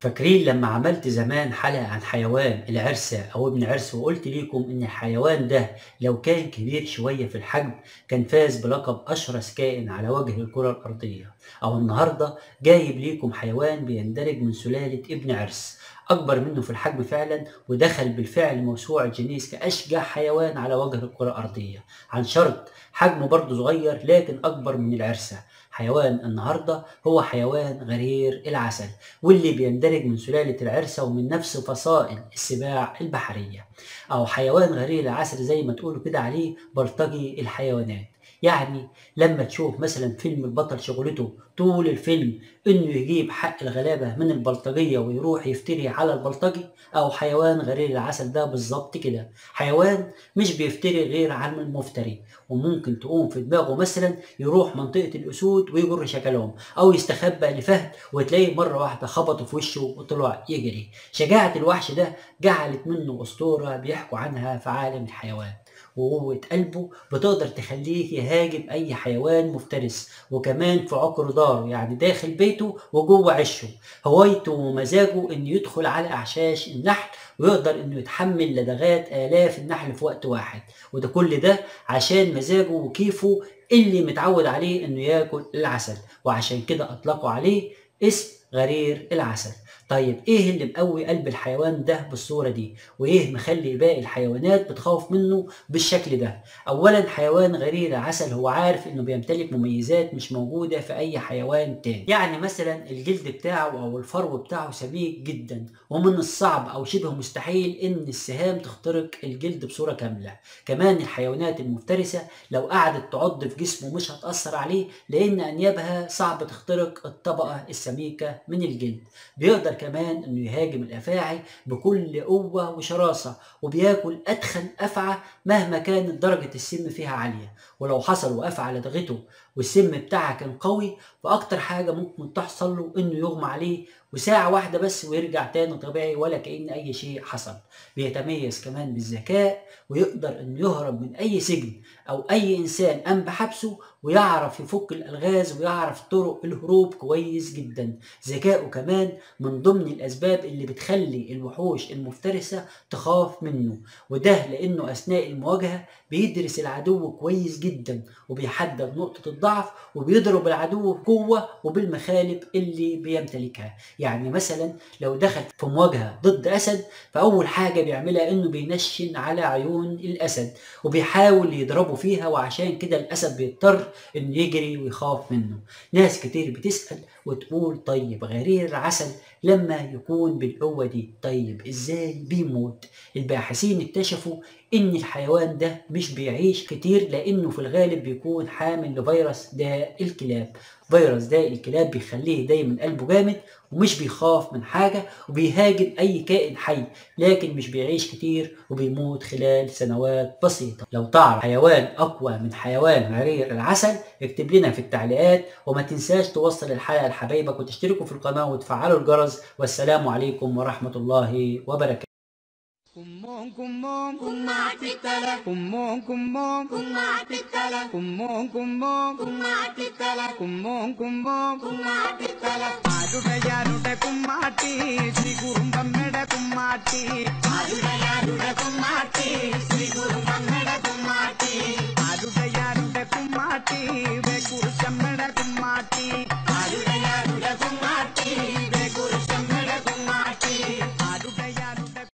فاكرين لما عملت زمان حلقة عن حيوان العرسة أو ابن عرس وقلت ليكم إن الحيوان ده لو كان كبير شوية في الحجم كان فاز بلقب أشرس كائن على وجه الكرة الأرضية. أو النهاردة جايب ليكم حيوان بيندرج من سلالة ابن عرس. أكبر منه في الحجم فعلا ودخل بالفعل موسوعة جينيس كأشجع حيوان على وجه الكرة الأرضية. عن شرط حجمه برضه صغير لكن أكبر من العرسة. حيوان النهارده هو حيوان غرير العسل واللي بيندرج من سلالة العرسة ومن نفس فصائل السباع البحرية. أو حيوان غرير العسل زي ما تقولوا كده عليه بلطجي الحيوانات. يعني لما تشوف مثلا فيلم البطل شغلته طول الفيلم إنه يجيب حق الغلابة من البلطجية ويروح يفتري على البلطجي أو حيوان غرير العسل ده بالظبط كده. حيوان مش بيفتري غير عن المفتري وممكن تقوم في دماغه مثلا يروح منطقة الأسود ويجر شكلهم أو يستخبى لفهد وتلاقيه مرة واحدة خبطه في وشه وطلع يجري. شجاعة الوحش ده جعلت منه أسطورة بيحكوا عنها في عالم الحيوان. وقوة قلبه بتقدر تخليه يهاجم أي حيوان مفترس. وكمان في عقر داره يعني داخل بيته وجوه عشه هوايته ومزاجه إنه يدخل على أعشاش النحل ويقدر إنه يتحمل لدغات آلاف النحل في وقت واحد. وده كل ده عشان مزاجه وكيفه اللي متعود عليه إنه ياكل العسل. وعشان كده أطلقوا عليه اسم غرير العسل. طيب إيه اللي مقوي قلب الحيوان ده بالصورة دي؟ وإيه مخلي باقي الحيوانات بتخاف منه بالشكل ده؟ اولا حيوان غرير العسل هو عارف إنه بيمتلك مميزات مش موجودة في أي حيوان تاني. يعني مثلا الجلد بتاعه أو الفرو بتاعه سميك جدا ومن الصعب أو شبه مستحيل إن السهام تخترق الجلد بصورة كاملة. كمان الحيوانات المفترسة لو قعدت تعض في جسمه مش هتأثر عليه لأن أنيابها صعب تخترق الطبقة السميكة من الجلد. بيقدر كمان إنه يهاجم الأفاعي بكل قوة وشراسة وبياكل ادخن أفعى مهما كانت درجة السم فيها عالية. ولو حصل وافعى لدغته والسم بتاعها كان قوي فأكتر حاجة ممكن تحصل له إنه يغمى عليه وساعة واحدة بس ويرجع تاني طبيعي ولا كأن أي شيء حصل. بيتميز كمان بالذكاء ويقدر إنه يهرب من أي سجن أو أي إنسان قام بحبسه ويعرف يفك الألغاز ويعرف طرق الهروب كويس جدا. ذكائه كمان من ضمن الأسباب اللي بتخلي الوحوش المفترسة تخاف منه وده لأنه أثناء المواجهة بيدرس العدو كويس جدا وبيحدد نقطة الضعف وبيضرب العدو بقوة وبالمخالب اللي بيمتلكها. يعني مثلا لو دخل في مواجهة ضد أسد فأول حاجة بيعملها إنه بينشن على عيون الأسد وبيحاول يضربه فيها وعشان كده الأسد بيضطر إنه يجري ويخاف منه. ناس كتير بتسأل وتقول طيب غرير العسل لما يكون بالقوة دي. طيب إزاي بيموت؟ الباحثين اكتشفوا إن الحيوان ده مش بيعيش كتير لأنه في الغالب بيكون حامل لفيروس داء الكلاب. فيروس داء الكلاب بيخليه دايما قلبه جامد ومش بيخاف من حاجة وبيهاجم أي كائن حي لكن مش بيعيش كتير وبيموت خلال سنوات بسيطة. لو تعرف حيوان أقوى من حيوان غرير العسل اكتب لنا في التعليقات وما تنساش توصل الحلقة حبايبك وتشتركوا في القناة وتفعلوا الجرس والسلام عليكم ورحمة الله وبركاته ஆடுகையாருடைய